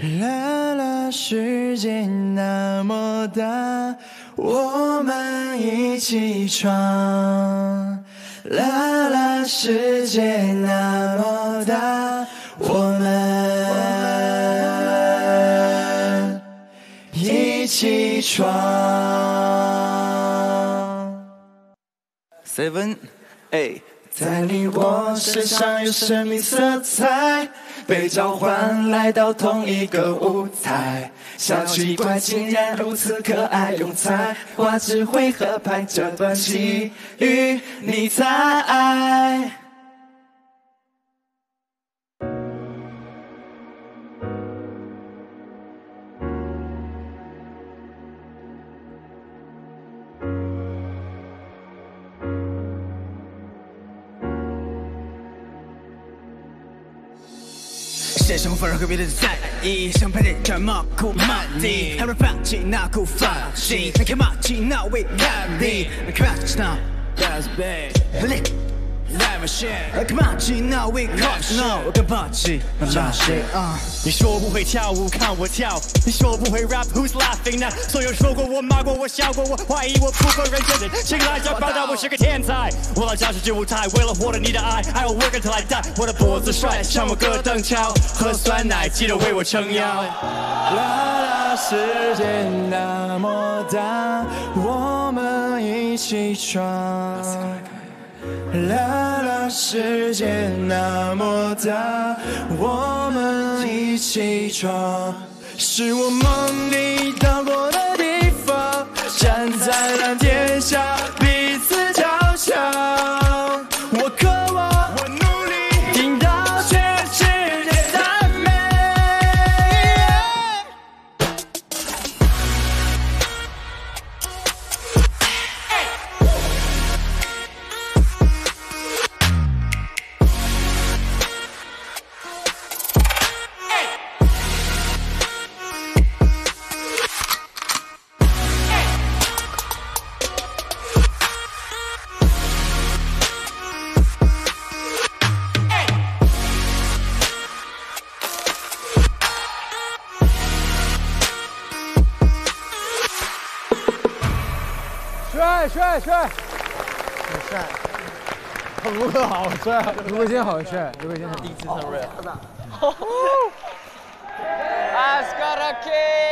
啦啦，世界那么大，我们一起闯。啦啦，世界那么大，我们一起闯。Seven，哎，在你我身上有神秘色彩。被召唤来到同一个舞台，小奇怪竟然如此可爱，用才华智慧合拍这段戏，与你在。谁生活反而和别人在意？想拍点这么酷马蒂，还没放弃那股放心，看马起那位看你，看起那 that's bad。来吧，Come on，起那 we come no，我跟霸气，霸气啊！你说不会跳舞，看我跳；你说不会 rap，Who's laughing now？所有说过我、骂过我、笑过我、怀疑我不够认真的人，请来家报道我是个天才。我老家是这舞台，为了获得你的爱，I will work until I die。我的脖子帅，像我哥邓超，喝酸奶记得为我撑腰。啦啦，世界那么大，我们一起闯。啦啦，世界那么大，我们一起闯，是我梦里到过的地方，站在蓝天下。帅帅帅，很帅。卢克好帅，卢哥今天好帅，卢哥今天第一次上瑞。Asgara K。